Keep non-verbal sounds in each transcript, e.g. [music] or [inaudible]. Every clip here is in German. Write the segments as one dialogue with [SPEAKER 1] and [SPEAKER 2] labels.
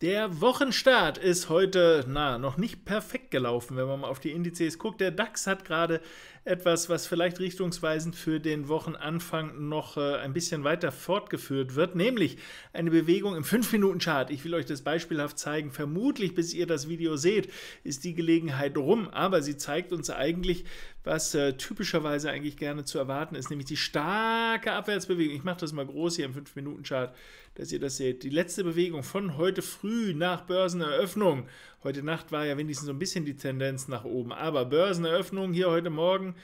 [SPEAKER 1] Der Wochenstart ist heute na, noch nicht perfekt gelaufen, wenn man mal auf die Indizes guckt. Der DAX hat gerade etwas, was vielleicht richtungsweisend für den Wochenanfang noch äh, ein bisschen weiter fortgeführt wird, nämlich eine Bewegung im 5-Minuten-Chart. Ich will euch das beispielhaft zeigen. Vermutlich, bis ihr das Video seht, ist die Gelegenheit rum, aber sie zeigt uns eigentlich, was äh, typischerweise eigentlich gerne zu erwarten ist, nämlich die starke Abwärtsbewegung. Ich mache das mal groß hier im 5-Minuten-Chart, dass ihr das seht. Die letzte Bewegung von heute früh nach Börseneröffnung. Heute Nacht war ja wenigstens so ein bisschen die Tendenz nach oben, aber Börseneröffnung hier heute Morgen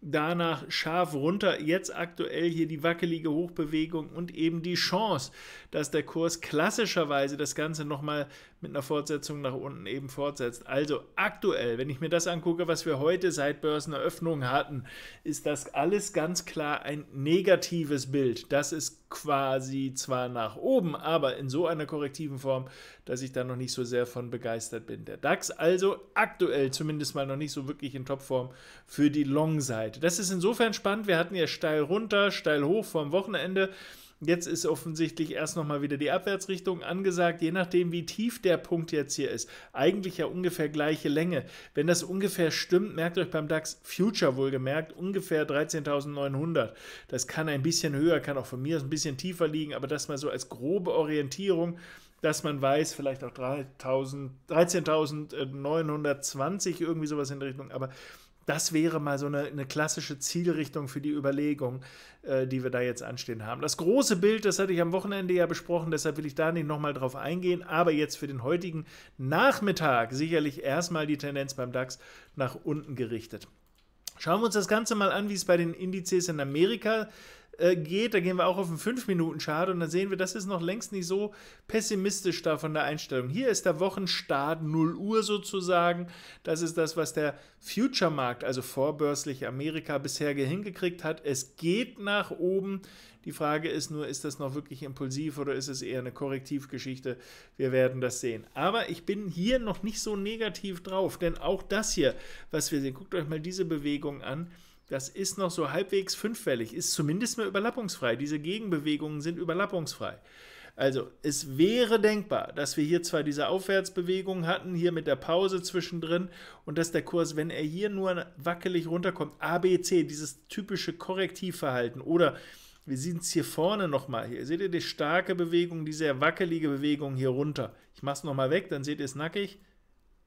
[SPEAKER 1] danach scharf runter. Jetzt aktuell hier die wackelige Hochbewegung und eben die Chance, dass der Kurs klassischerweise das Ganze nochmal mit einer Fortsetzung nach unten eben fortsetzt. Also aktuell, wenn ich mir das angucke, was wir heute seit Börseneröffnung hatten, ist das alles ganz klar ein negatives Bild. Das ist quasi zwar nach oben, aber in so einer korrektiven Form, dass ich da noch nicht so sehr von begeistert bin. Der DAX also aktuell zumindest mal noch nicht so wirklich in Topform für die Long-Seite. Das ist insofern spannend. Wir hatten ja steil runter, steil hoch vom Wochenende. Jetzt ist offensichtlich erst nochmal wieder die Abwärtsrichtung angesagt, je nachdem, wie tief der Punkt jetzt hier ist. Eigentlich ja ungefähr gleiche Länge. Wenn das ungefähr stimmt, merkt euch beim DAX Future wohlgemerkt, ungefähr 13.900. Das kann ein bisschen höher, kann auch von mir ein bisschen tiefer liegen, aber das mal so als grobe Orientierung dass man weiß, vielleicht auch 13.920, irgendwie sowas in Richtung, aber das wäre mal so eine, eine, klassische Zielrichtung für die Überlegung, äh, die wir da jetzt anstehen haben. Das große Bild, das hatte ich am Wochenende ja besprochen, deshalb will ich da nicht nochmal drauf eingehen, aber jetzt für den heutigen Nachmittag sicherlich erstmal die Tendenz beim DAX nach unten gerichtet. Schauen wir uns das Ganze mal an, wie es bei den Indizes in Amerika äh, geht, da gehen wir auch auf einen 5-Minuten-Chart und dann sehen wir, das ist noch längst nicht so pessimistisch da von der Einstellung. Hier ist der Wochenstart 0 Uhr sozusagen. Das ist das, was der Future-Markt, also vorbörslich Amerika, bisher hingekriegt hat. Es geht nach oben. Die Frage ist nur, ist das noch wirklich impulsiv oder ist es eher eine Korrektivgeschichte? Wir werden das sehen. Aber ich bin hier noch nicht so negativ drauf, denn auch das hier, was wir sehen, guckt euch mal diese Bewegung an, das ist noch so halbwegs fünffällig, ist zumindest mal überlappungsfrei. Diese Gegenbewegungen sind überlappungsfrei. Also es wäre denkbar, dass wir hier zwar diese Aufwärtsbewegung hatten, hier mit der Pause zwischendrin und dass der Kurs, wenn er hier nur wackelig runterkommt, ABC, dieses typische Korrektivverhalten oder wir sehen es hier vorne nochmal, hier seht ihr die starke Bewegung, die sehr wackelige Bewegung hier runter. Ich mache es nochmal weg, dann seht ihr es nackig.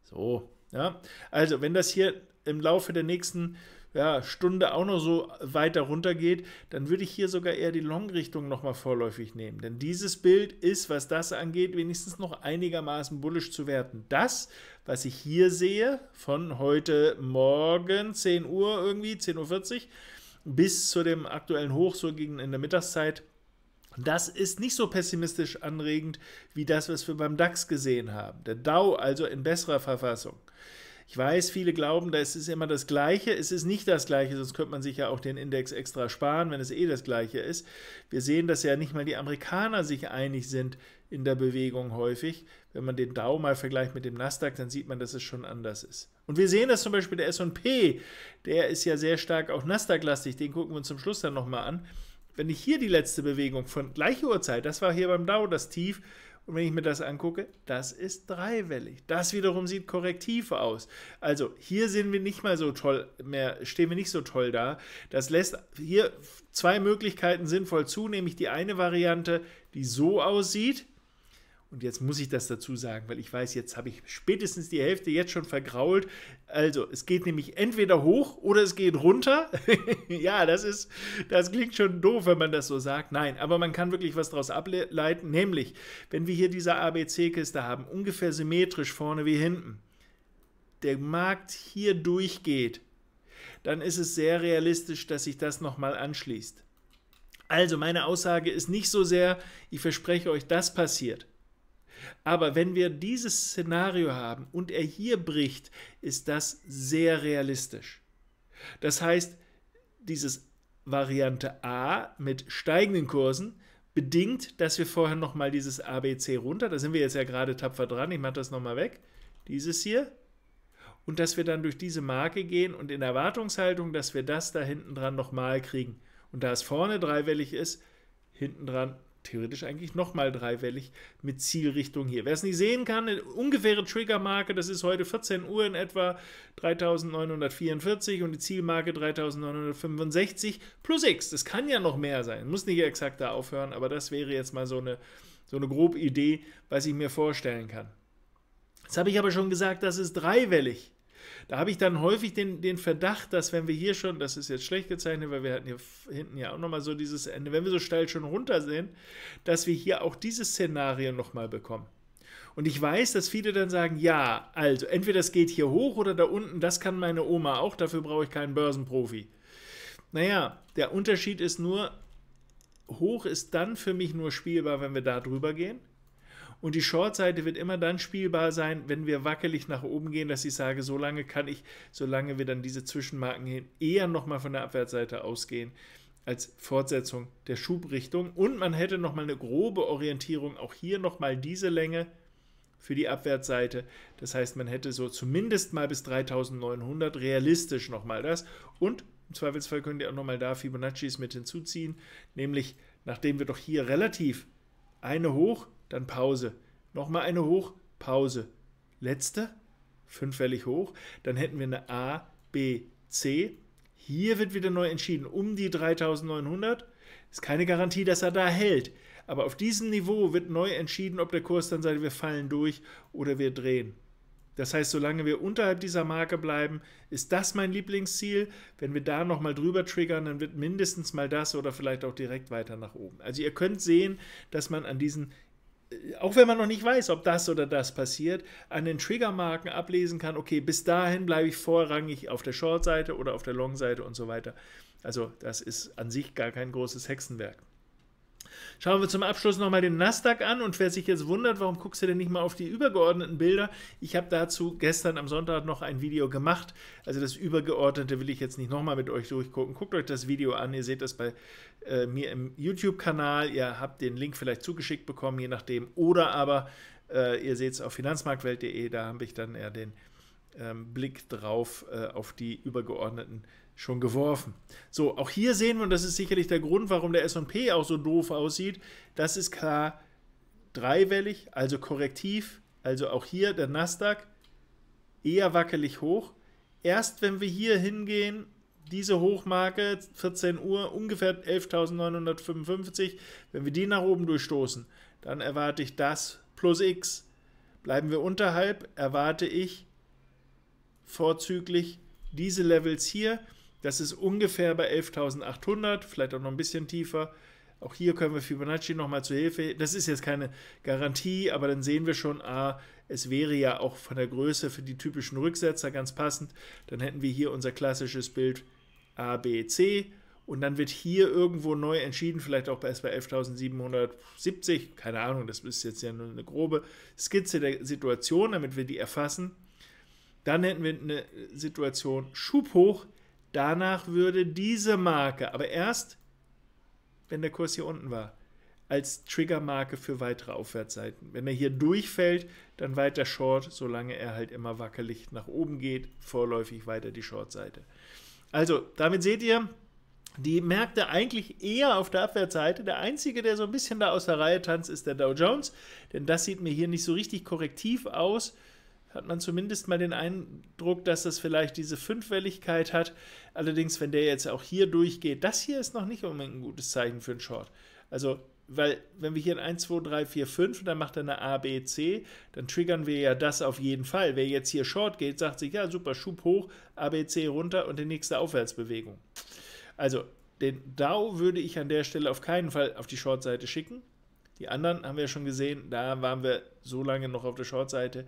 [SPEAKER 1] So, ja. Also wenn das hier im Laufe der nächsten ja, Stunde auch noch so weiter runter geht, dann würde ich hier sogar eher die Long-Richtung nochmal vorläufig nehmen. Denn dieses Bild ist, was das angeht, wenigstens noch einigermaßen bullisch zu werten. Das, was ich hier sehe, von heute Morgen 10 Uhr irgendwie, 10.40 Uhr, bis zu dem aktuellen Hoch, so gegen in der Mittagszeit, das ist nicht so pessimistisch anregend wie das, was wir beim DAX gesehen haben. Der Dow also in besserer Verfassung. Ich weiß, viele glauben, das ist immer das Gleiche. Es ist nicht das Gleiche, sonst könnte man sich ja auch den Index extra sparen, wenn es eh das Gleiche ist. Wir sehen, dass ja nicht mal die Amerikaner sich einig sind in der Bewegung häufig. Wenn man den Dow mal vergleicht mit dem Nasdaq, dann sieht man, dass es schon anders ist. Und wir sehen das zum Beispiel der S&P, der ist ja sehr stark auch Nasdaq-lastig, den gucken wir uns zum Schluss dann nochmal an. Wenn ich hier die letzte Bewegung von gleicher Uhrzeit, das war hier beim Dow das Tief, und wenn ich mir das angucke, das ist dreiwellig. Das wiederum sieht korrektiv aus. Also hier sind wir nicht mal so toll mehr, stehen wir nicht so toll da. Das lässt hier zwei Möglichkeiten sinnvoll zu, nämlich die eine Variante, die so aussieht, und jetzt muss ich das dazu sagen, weil ich weiß, jetzt habe ich spätestens die Hälfte jetzt schon vergrault. Also, es geht nämlich entweder hoch oder es geht runter. [laughs] ja, das ist, das klingt schon doof, wenn man das so sagt. Nein, aber man kann wirklich was daraus ableiten, nämlich, wenn wir hier diese ABC-Kiste haben, ungefähr symmetrisch vorne wie hinten, der Markt hier durchgeht, dann ist es sehr realistisch, dass sich das nochmal anschließt. Also, meine Aussage ist nicht so sehr, ich verspreche euch, das passiert. Aber wenn wir dieses Szenario haben und er hier bricht, ist das sehr realistisch. Das heißt, dieses Variante A mit steigenden Kursen bedingt, dass wir vorher nochmal dieses ABC runter, da sind wir jetzt ja gerade tapfer dran, ich mache das nochmal weg, dieses hier, und dass wir dann durch diese Marke gehen und in Erwartungshaltung, dass wir das da hinten dran nochmal kriegen. Und da es vorne dreiwellig ist, hinten dran theoretisch eigentlich nochmal dreiwellig mit Zielrichtung hier. Wer es nicht sehen kann, eine ungefähre Triggermarke, das ist heute 14 Uhr in etwa 3944 und die Zielmarke 3965 plus X. Das kann ja noch mehr sein, muss nicht exakt da aufhören, aber das wäre jetzt mal so eine, so eine grobe Idee, was ich mir vorstellen kann. Jetzt habe ich aber schon gesagt, das ist dreiwellig. Da habe ich dann häufig den, den Verdacht, dass wenn wir hier schon, das ist jetzt schlecht gezeichnet, weil wir hatten hier hinten ja auch nochmal so dieses Ende, wenn wir so steil schon runter sind, dass wir hier auch dieses Szenario nochmal bekommen. Und ich weiß, dass viele dann sagen, ja, also entweder es geht hier hoch oder da unten, das kann meine Oma auch, dafür brauche ich keinen Börsenprofi. Naja, der Unterschied ist nur, hoch ist dann für mich nur spielbar, wenn wir da drüber gehen. Und die Short-Seite wird immer dann spielbar sein, wenn wir wackelig nach oben gehen, dass ich sage, so lange kann ich, solange wir dann diese Zwischenmarken hin, eher nochmal von der Abwärtsseite ausgehen als Fortsetzung der Schubrichtung. Und man hätte nochmal eine grobe Orientierung, auch hier nochmal diese Länge für die Abwärtsseite. Das heißt, man hätte so zumindest mal bis 3900 realistisch nochmal das. Und im Zweifelsfall könnt ihr auch nochmal da Fibonaccis mit hinzuziehen, nämlich nachdem wir doch hier relativ eine hoch, dann Pause. Nochmal eine hoch, Pause. Letzte, fünfwellig hoch. Dann hätten wir eine A, B, C. Hier wird wieder neu entschieden, um die 3900. Ist keine Garantie, dass er da hält. Aber auf diesem Niveau wird neu entschieden, ob der Kurs dann sagt, wir fallen durch oder wir drehen. Das heißt, solange wir unterhalb dieser Marke bleiben, ist das mein Lieblingsziel. Wenn wir da nochmal drüber triggern, dann wird mindestens mal das oder vielleicht auch direkt weiter nach oben. Also ihr könnt sehen, dass man an diesen auch wenn man noch nicht weiß, ob das oder das passiert, an den Triggermarken ablesen kann, okay, bis dahin bleibe ich vorrangig auf der Short-Seite oder auf der Long-Seite und so weiter. Also das ist an sich gar kein großes Hexenwerk. Schauen wir zum Abschluss nochmal den Nasdaq an und wer sich jetzt wundert, warum guckst du denn nicht mal auf die übergeordneten Bilder? Ich habe dazu gestern am Sonntag noch ein Video gemacht. Also das Übergeordnete will ich jetzt nicht nochmal mit euch durchgucken. Guckt euch das Video an, ihr seht das bei äh, mir im YouTube-Kanal. Ihr habt den Link vielleicht zugeschickt bekommen, je nachdem. Oder aber äh, ihr seht es auf finanzmarktwelt.de, da habe ich dann eher den ähm, Blick drauf äh, auf die übergeordneten Bilder schon geworfen. So, auch hier sehen wir, und das ist sicherlich der Grund, warum der S&P auch so doof aussieht, das ist klar dreiwellig, also korrektiv, also auch hier der Nasdaq eher wackelig hoch. Erst wenn wir hier hingehen, diese Hochmarke, 14 Uhr, ungefähr 11.955, wenn wir die nach oben durchstoßen, dann erwarte ich das plus X. Bleiben wir unterhalb, erwarte ich vorzüglich diese Levels hier. Das ist ungefähr bei 11.800, vielleicht auch noch ein bisschen tiefer. Auch hier können wir Fibonacci nochmal zur Hilfe. Das ist jetzt keine Garantie, aber dann sehen wir schon, ah, es wäre ja auch von der Größe für die typischen Rücksetzer ganz passend. Dann hätten wir hier unser klassisches Bild A, B, C. Und dann wird hier irgendwo neu entschieden, vielleicht auch erst bei 11.770, keine Ahnung, das ist jetzt ja nur eine grobe Skizze der Situation, damit wir die erfassen. Dann hätten wir eine Situation Schub hoch, Danach würde diese Marke, aber erst, wenn der Kurs hier unten war, als Triggermarke für weitere Aufwärtsseiten. Wenn er hier durchfällt, dann weiter Short, solange er halt immer wackelig nach oben geht, vorläufig weiter die Short-Seite. Also, damit seht ihr, die Märkte eigentlich eher auf der Abwärtsseite. Der einzige, der so ein bisschen da aus der Reihe tanzt, ist der Dow Jones, denn das sieht mir hier nicht so richtig korrektiv aus hat man zumindest mal den Eindruck, dass das vielleicht diese Fünfwelligkeit hat. Allerdings, wenn der jetzt auch hier durchgeht, das hier ist noch nicht unbedingt ein gutes Zeichen für einen Short. Also, weil, wenn wir hier ein 1, 2, 3, 4, 5, dann macht er eine A, B, C, dann triggern wir ja das auf jeden Fall. Wer jetzt hier Short geht, sagt sich, ja, super, Schub hoch, A, B, C runter und die nächste Aufwärtsbewegung. Also, den Dow würde ich an der Stelle auf keinen Fall auf die Short-Seite schicken. Die anderen haben wir ja schon gesehen, da waren wir so lange noch auf der Short-Seite.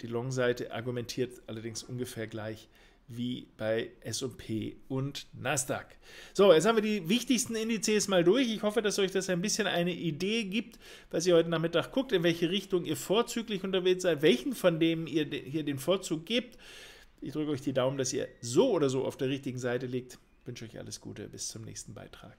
[SPEAKER 1] Die Long-Seite argumentiert allerdings ungefähr gleich wie bei S&P und Nasdaq. So, jetzt haben wir die wichtigsten Indizes mal durch. Ich hoffe, dass euch das ein bisschen eine Idee gibt, was ihr heute Nachmittag guckt, in welche Richtung ihr vorzüglich unterwegs seid, welchen von denen ihr hier den Vorzug gebt. Ich drücke euch die Daumen, dass ihr so oder so auf der richtigen Seite liegt. Ich wünsche euch alles Gute. Bis zum nächsten Beitrag.